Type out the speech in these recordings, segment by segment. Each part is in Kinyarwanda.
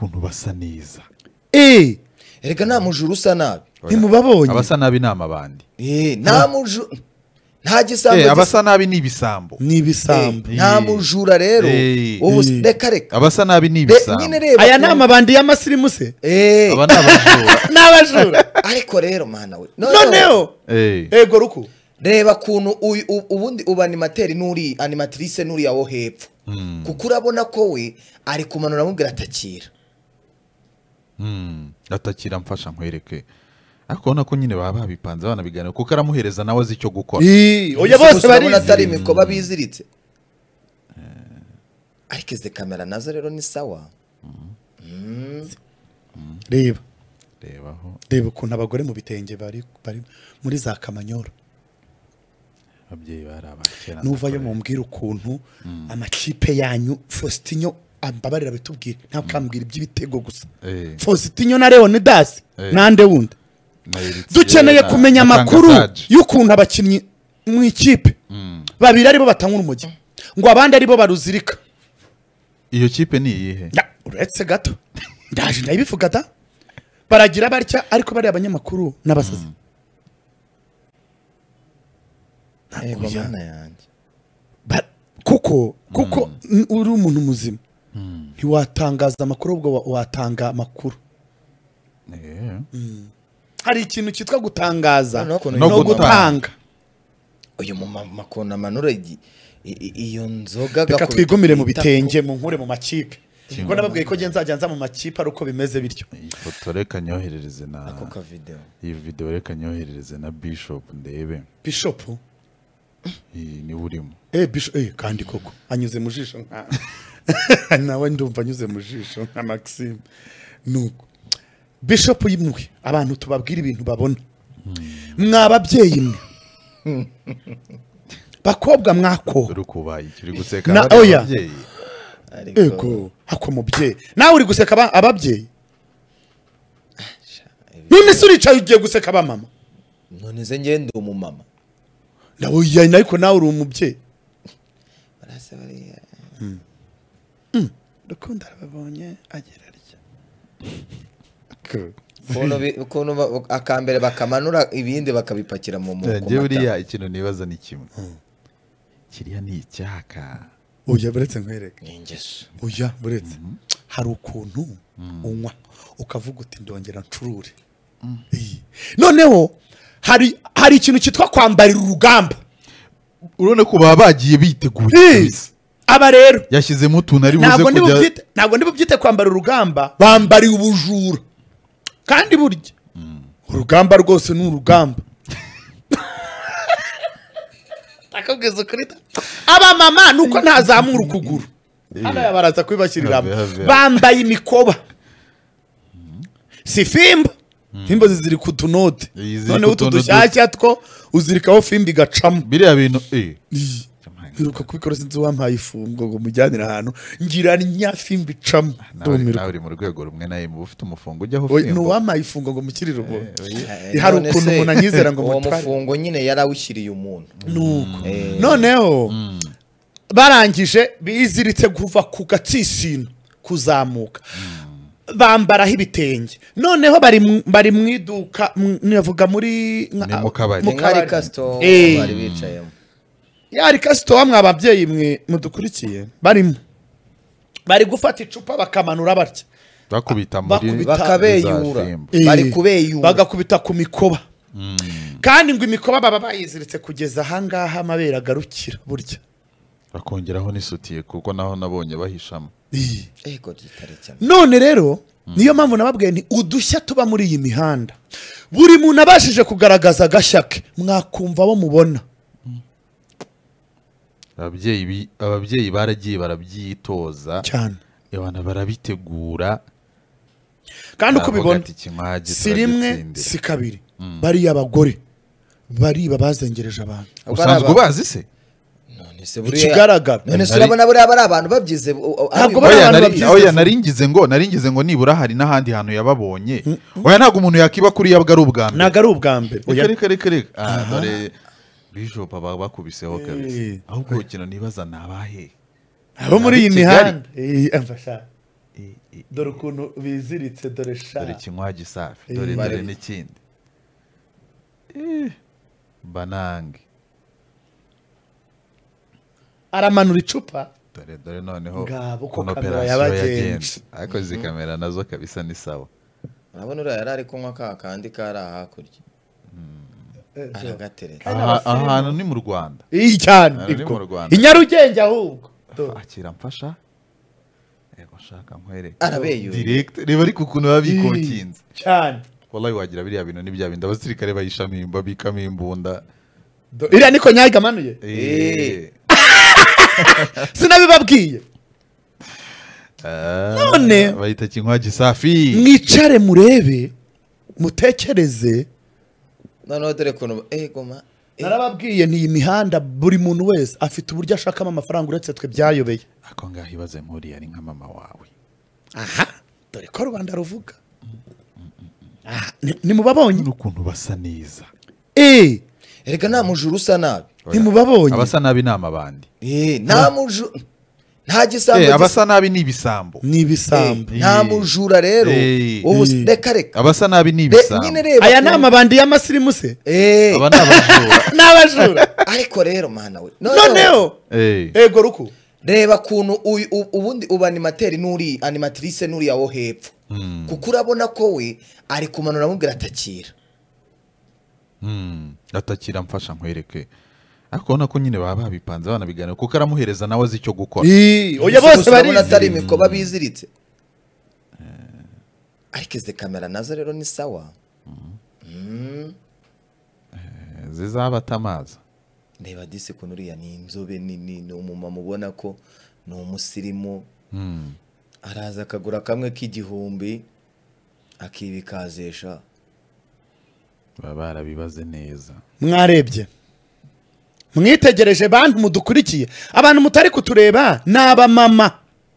ukuntu basa neza. Eh, erega nta mujura usa nabi. Ntimubabonye abasa nabi ni amabandi. Eh, nta mujura nta gisambo Eh, abasa nabi ni ibisambo. Ni ibisambo. Eh, nta mujura rero. ubu Eh. reka reka. Abasa nabi ni ibisambo. aya ni amabandi y'amasirimu se. Aba ni abajura. Ni abajura. Ariko rero mana we. Noneho. Eh, ego ruku. Reba kuntu ubundi ubu animateri n'uri animatrice n'uriya wo hepfo. Mm, kuko urabona ko we ari kumanura amubwira atakira atakira mfasha nkwereke ariko ubona ko nyine baba babipanze banabiganira kuko aramuhereza nawe azi icyo gukora. Ii, oya bose urabona atari barizi imikoba biziritse ariko izi kamera na zo rero ni sawa. Reba. Rebaho reba ukuntu abagore mu bitenge bari bari muri za kamanyoro. Ababyeyi bari abakera. Nuvayo mumbwira ukuntu amakipe yanyu Faustinho ambabarira bitubwire ntabwo kambwira iby'ibitego gusa. Eh, Faustinho na Leonidas Eh. nande wundi? Dukeneye na- kumenya amakuru y'ukuntu abakinnyi mu ikipe Mm. babiri ari bo batanga urumogi ngo abandi ari bo baruzirika. Iyo kipe ni iyihe? Uretse gato. Ndaje ndabivuga da. Baragira batya ariko bariya abanyamakuru n'abasazi. Ba- kuko kuko uri umuntu muzima. Ntiwatangaza amakuru ahubwo wa- watanga amakuru. Eh, hari ikintu cyitwa gutangaza. Ukuntu No gutanga. uyu makona amanura igi- i- i- iyo nzoga reka twigumire mu bitenge mu nkure mu makipe. Ubwo nababwiye ko ngenzi nzajya nza mu makipe ari uko bimeze bityo. Iyi foto reka nyoherereze na iyi video reka nyoherereze na bishop ndebe. Bishop? Iyi ni we urimo eh bishop eh kandi koko. Anyuze mu jisho. nka nawe ndumva anyuze mu jisho nka Maxime. Nuko. Bishop yimwe abantu tubabwira ibintu babona. Mwababyeyi mwe? Bakobwa mwako. Uri kubaye uri guseka Na- oya. ego hako mubyeyi. Nawe uri guseka aba- ababyeyi? None se uricaye ugiye guseka abamama none se ngende umumama. Nawe ariko nawe uri umubyeyi. Barasa bariya. Rukundo arababonye agira arya ukuntu akambere bakamanura ibindi bakabipakira mu mu- ku njye mata. buriya ikintu nibaza ni kimwe. Kiriya ni icyaka. Oya buretse nkwereke. Ni ingeso. Oya buretse. Hari ukuntu unywa ukavuga uti ndongera ncurure. Noneho hari hari ikintu cyitwa kwambarira urugamba. Urabona ko baba bagiye biteguye. Aba rero. Yashyizemo utuntu ari buze kujya ntabwo ndi bubyite kwambara urugamba. Bambariye ubujura. Kandi burya. Urugamba rwose ni urugamba. Akabwiza ukuri abamama ni uko ntazamura ukuguru. Hano baraza kubibashyiriramo bambaye imikoba. Si fimbo. Fimbo ziziri ku tunote Iyi ziri noneho utu dushyashya two uzirikaho fimbo igacamo. Biriya bintu eh. Iruka kubikora sinzi wampaye ifungo ngo mujyanire ahantu. Ngira nyafimbo icamo nawe ndumirwa nawe uri mu rwego rumwe nawe muba ufite umufungo ujyaho Oya, ufimbo. ntiwampaye ifungo ngo mukirire ubuntu Eh, hari none ukuntu umuntu anyizera ngo uwo mutware mufungo nyine yarawushyiriye umuntu. Nuko. Eh, noneho barangije biziritse kuva ku gatsisino kuzamuka. Bambaraho ibitenge. Noneho bari mu- bari mu iduka mu- navuga muri Ni mu kabari. ni nka rikasito Eh. bari bicayemo. Ya rikasito mwe ababyeyi mwe mudukurikiye? Barimo. Bari gufata icupa bakamanura batya. Bakubita muri bakabeyura. Eh, bari kubeyura. bagakubita ku mikoba. Kandi ngo imikoba baba bayiziritse kugeza ahangaha amabere agarukira burya. Bakongeraho n'isutiye kuko naho nabonye bahishamo. Cyane. None rero niyo mpamvu nababwiye nti udushya tuba muri iyi mihanda. Buri muntu abashije kugaragaza agashya ke mwakumva abo mubona. Ababyeyi baragiye barabyitoza. Cyane. Abantu barabitegura. Kandi uko ubibona ati, "Ikinywaji si rimwe turagitsindira." si kabiri. Bariya abagore bariba bazengereje abantu. Usanzwe ubazi se? Ikigaragara. none se Nari- urabona buriya bari abantu babyize Ntabwo ari- bari oya abantu nari- babyize oya naringize ngo naringize ngo nibura hari n'ahandi hantu yababonye. Oya ntabwo umuntu yakiba kuriya bwa ari ubwa mbere. Ntabwo ari ubwa mbere. Reka Oya, reka reka. Ah, bishop aba bakubiseho kabisa ahubwo ikintu nibaza ni abahe abo muri iyi mihanda. amfasha. dore ukuntu biziritse dore sha. Dore ikinywaji safi Eh, dore dore n'ikindi. Banange. Aramanura icupa. Dore dore noneho kamera operasiyo yagenze. Ariko izi kamera na zo kabisa ni sawa. Urabona uriya yari ari kunywa ka kandi kari hakurya. Aragatereka aha. Aha hantu ni mu rwanda. Iyi cyane i nyarugenge ahubwo akira mfasha? Yego shaka nkwereke. Arabeyuye. direct reba ariko ukuntu biba bikokinze cyane. Wallahi wagira biriya bintu ni bya bindi abasirikare bayishamo babikamo imbunda. Do- iriya niko nyaga amanuye? Eh. sinabibabwiye. Ah, None- bayita kinywaji safi mwicare murebe mutekereze noneho dore ukuntu egoma narababwiye ni iyi mihanda buri muntu wese afite uburyo ashakamo amafaranga uretse twe byayobeye. Ako ngaho ibaze nk'uriya ari nka mama wawe. Aha dore ko rubanda ruvuga. Nimubabonye n'ukuntu basa neza. Eh, erega nta mujura usa nabi. Ntimubabonye abasa nabi ni amabandi Eh, nta mujura nta gisambo Eh, gisa- abasa nabi ni ibisambo. Ni Eh, ibisambo nta Eh. mujura rero. Eh. ubu Eh. reka reka. Abasa nabi ni ibisambo. aya ni amabandi y'amasirimu se? Eh, aba ni abajura. Ni abajura. Ariko rero mana we. Noneho Eh, ego ruku. Reba kuntu ubundi ubu animateri n'uri animatrice n'uriya wo hepfo. Mm, kuko urabona ko we ari kumanura amubwira atakira. Mm, atakira mfasha nkwereke. Ariko ubona ko nyine baba babipanze banabiganira kuko aramuhereza nawe azi icyo gukora. Oya bose urabona atari imikoba biziritse ariko izi kamera na zo rero ni sawa. Mm. Eh, zizaba atamaza reba disi kuntu uriya ni inzobe nini ni umumama ubona ko ni umusirimu. Mm, araza akagura kamwe k'igihumbi akibikazesha. Baba barabibaze neza. Mwarebye. Mwitegereje bantu mudukurikiye. Abantu mutari kutureba ni abamama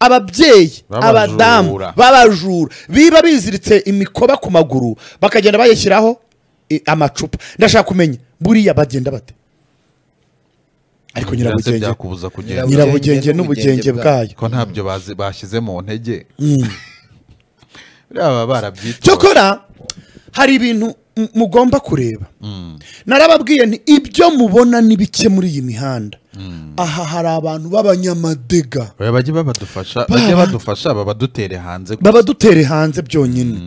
ababyeyi abadamu b'abajura. Biba biziritse imikoba ku maguru bakagenda bayishyiraho amacupa. Ndashaka kumenya buriya bagenda bate? Ariko nyirabugenge Nyirabugenge n'ubugenge bwayo. ko ntabyo bazi- bashyize mu ntege. Mm. cyokora hari ibintu mugomba kureba. Mm, narababwiye nti ibyo mubona ni bike muri iyi mihanda. Mm. aha hari abantu b'abanyamadega. Oya, bajye babadufasha bajye badufa babadutere hanze gusa. baba dutere hanze byonyine.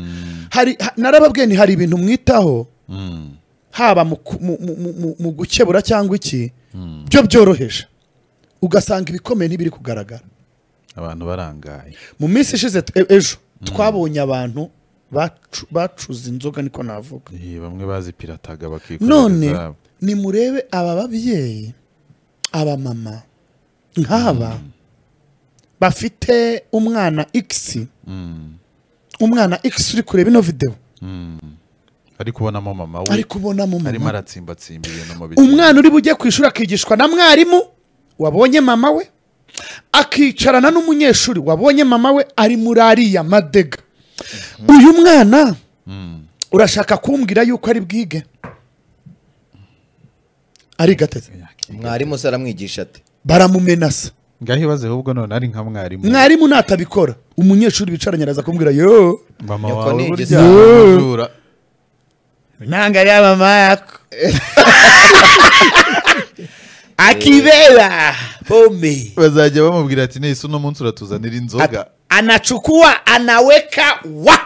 Hari ha- narababwiye nti hari ibintu mwitaho. Mm, haba mu gukebura cyangwa iki? Mm. byo byoroheje. Ugasanga ibikomeye ntibiri kugaragara. Abantu barangaye. Mu minsi ishize e- ejo twabonye abantu bacuze inzoga niko navuga. Bamwe bazipirataga bakikorera none nimurebe aba babyeyi abamama nk'aba bafite umwana x. Mm, umwana x uri kureba ino videwo mm. ari kubonamo mama we. Ari kubonamo arimo mama aratsimbatsimba ibintu mu bikini. umwana uri bujye ku ishuri akigishwa na mwarimu wabonye mama we. Akicarana n'umunyeshuri wabonye mama we ari muri ariya madega. Uyu mwana Mm. urashaka kumbwira yuko ari bwige? Ari gateze mwarimu se aramwigisha ate baramumenasa ngaho ibaze ahubwo none ari nka mwarimu. Mwarimu natabikora. Umunyeshuri bicaranye araza kumbwira yo mama wawe burya nanga ari mama yako. Akibeba pome. Bazajya bamubwira ati nese uno munsi uratuzanira inzoga. Anachukua anaweka wa?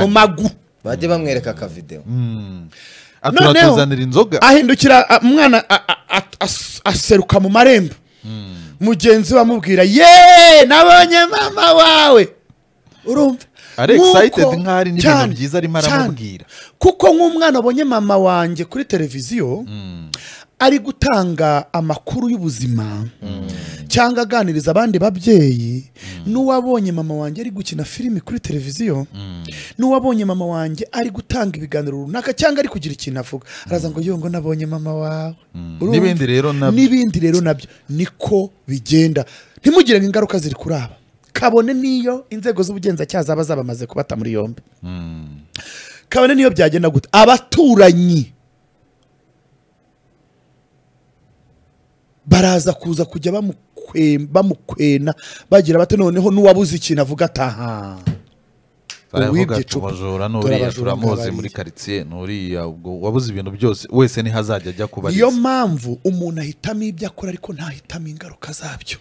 Mu magu bajye bamwereka akavidewo Mm. ati Noneho- inzoga? ahindukira a- umwana a- a- a- as- aseruka mu marembo. Mugenzi we amubwira ye nabonye mama wawe. Urumva? Ari excited nk'aho ari n'ibintu byiza arimo aramubwira. kuko nk'umwana abonye mama wanjye kuri televiziyo Mm. Ari gutanga amakuru y'ubuzima. Cyangwa aganiriza abandi babyeyi. N'uwabonye mama wanjye ari gukina filimi kuri televiziyo. N'uwabonye mama wanjye ari gutanga ibiganiro runaka cyangwa ari kugira ikintu avuga. Araza ngo yo ngo nabonye mama wawe. Urumva? N'ibindi rero na byo. n'ibindi rero na byo. Niko bigenda. Ntimugire ngo ingaruka ziri kuri aba. Kabone n'iyo inzego z'ubugenzacyaha zaba zabamaze kubata muri yombi. Mm. kabone n'iyo byagenda gute. Abaturanyi baraza kuza kujya bamu- bamukwe- bamukwena bagira bate noneho n'uwabuze ikintu avuga ati aha. Baravuga uwibye n'uriya turamuzi muri karitsiye n'uriya ubwo wabuze ibintu byose wese ni ho azajya ajya kuba niyo mpamvu umuntu ahitamo ibyo akora ariko ntahitamo ingaruka zabyo.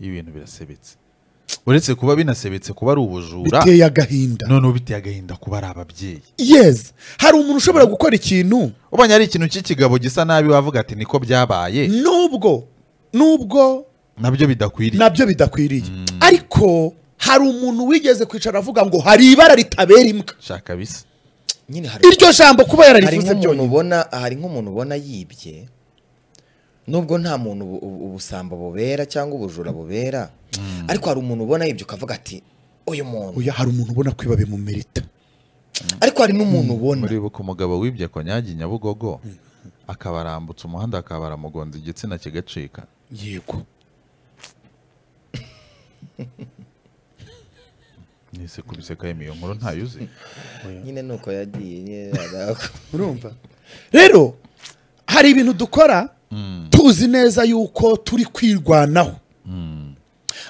Ibintu birasebetse. Uretse kuba binasebetse kuba ari ubujura biteye agahinda. noneho biteye agahinda kuba ari ababyeyi. Yes. Hari umuntu ushobora gukora ikintu? Ubonye ari ikintu cy'ikigabo gisa nabi wavuga ati niko byabaye. Nubwo nubwo na byo bidakwiriye. na byo bidakwiriye. Ariko hari umuntu wigeze kwicara avuga ngo hari ibara ritabera imbwa. Shaka bisa. Nyine hari iryo jambo kuba yararivuze byonyine. hari nk'umuntu ubona yibye nubwo nta muntu ubu- ubu- ubusamba bubera cyangwa ubujura bubera ariko hari umuntu ubona yibye ukavuga ati uyu muntu. Oya hari umuntu ubona ko biba bimumerita ariko hari n'umuntu ubona. Muribuka umugabo wibye konyagi nyabugogo akaba arambutse umuhanda akaba aramugonze igitsina kigacika. Yego. Nise kubiseka iyo nkuru ntayuzi nyine nuko yagiye nyine arako- urumva? Rero hari ibintu dukora tuzi neza yuko turi kwirwanaho.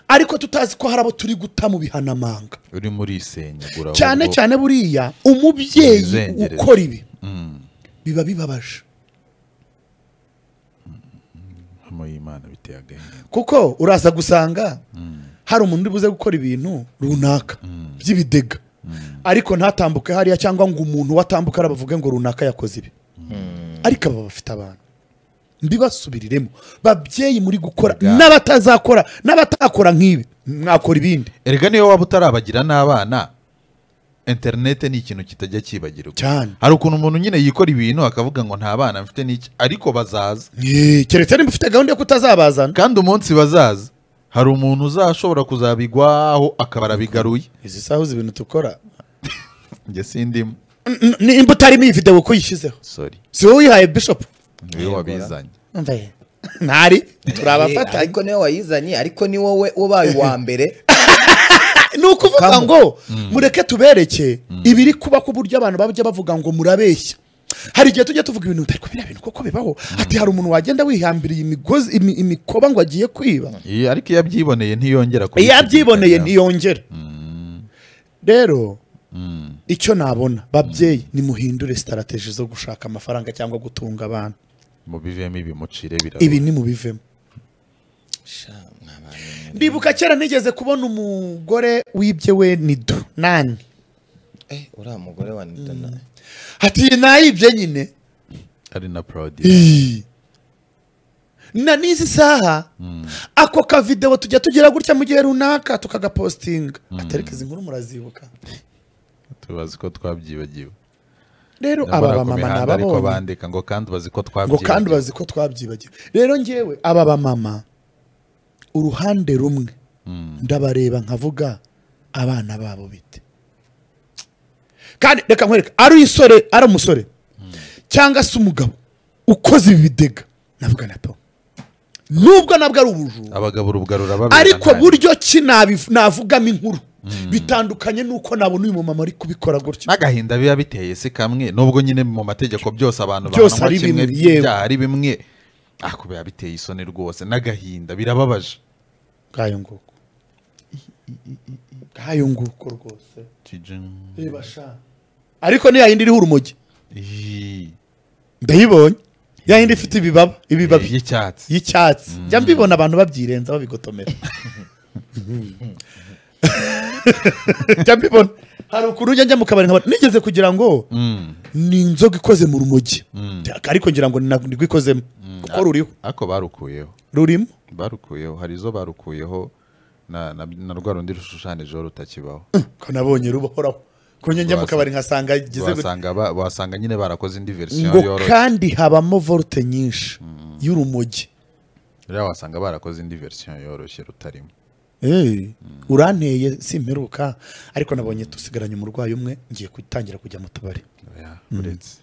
Ariko tutazi ko hari abo turi guta mu bihanamanga. Uri muri isenyagura cyane cyane buriya umubyeyi ukora ibi Mm. biba bibabaje. Agahinda kuko uraza gusanga hari umuntu uri buze gukora ibintu runaka by'ibidega. Ariko ntatambuke hariya cyangwa ngo umuntu watambuka hariya bavuge ngo runaka yakoze ibi. Ariko aba bafite abantu. Mbibasubiriremo babyeyi muri gukora n'abatazakora n'abatakora nk'ibi. Mwakora ibindi. Erega niyo waba utarabagira n'abana? Interinete ni ikintu kitajya kibagirwa cyane. Hari ukuntu umuntu nyine yikora ibintu akavuga ngo nta bana mfite n'iki ariko bazaza. Eh, keretse niba ufite gahunda yo kutazabazana. Kandi umunsi bazaza hari umuntu uzashobora kuzabigwaho akaba arabigaruye. Izi saha uzi ibintu dukora njye sindimo. Nimba utarimo iyi videwo ko uyishyizeho. Sorry. Si wowe uyihaye bishop? Ni we wabizanye. Ntari turi abafatanye ariko ni we wayizanye ariko ni wowe ubaye uwa mbere. Ni ukuvuga ngo mureke tubereke ibiri kuba ku buryo abantu bajya bavuga ngo murabeshya. Hari igihe tujya tuvuga ibintu ariko biriya bintu koko bibaho. Ati hari umuntu wagenda wihambiriye imigozi imi- imikoba ngo agiye kwiba? Ariko iyo abyiboneye ntiyongera iyo abyiboneye ntiyongera. Rero Mm. icyo nabona babyeyi nimuhindure sitarategi zo gushaka amafaranga cyangwa gutunga abana mubivemo ibimucire birabura ibi ni mubivemo ndibuka kera nigeze kubona umugore wibye we nido nani? Eh, uriya mugore wa nidana ati nayibye nyine. Ari na proud Ii. na n'izi saha ako kavidewo tujya tugira gutya mu gihe runaka tukagapositinga atariko izi nkuru murazibuka. Tubazi ko twabyibagiwe. Rero aba bamama nababonye ngo kandi bazi ko twabyibagiwe. rero ngewe aba bamama uruhande rumwe ndabareba nkavuga abana babo bite? Kandi reka nkwereke ari isore ari umusore cyangwa se umugabo ukoze ibi bidega? Navuga na to nubwo nabwo ari ubujura. Abagabo urubugarura babera ariko buryo ki navugamo inkuru? Bitandukanye n'uko nabona uyu mumama ari kubikora gutyo. N'agahinda biba biteye si kamwe nubwo nyine mu mategeko byose abantu ari kimwe ibyaha ari bimwe. Ako biba biteye isoni rwose n'agahinda birababaje. Bwayo nguko. Bwayo nguko rwose. Reba sha. Ariko ni yayindi iriho urumogi. Ndayibonye yayindi ifite ibibaba ibibabi. Y'icyatsi. Y'icyatsi. Njya mbibona abantu babyirenza babigotomera. njya mbibona hari ukuntu ujya njya mu kabari nkabona nigeze kugira ngo Mm. ni inzoga ikoze mu rumogi. Mm. ariko ngira ngo ni bwo ikozemo. Kuko ruriho. Ako barukuyeho. Rurimo? Barukuyeho. Hari izo barukuyeho na, rwa rundi rushushanyijeho rutakibaho. Ko nabonye rubahoraho ko njya mu kabari nkasanga wasanga nyine barakoze indi verisiyo ngo yoroshye. kandi habamo volte nyinshi y'urumogi. Rero wasanga barakoze indi verisiyo yoroshye rutarimo. Uranteye simperuka. Ariko nabonye dusigaranye umurwayi umwe ngiye gutangira kujya mu tubari. Uretse.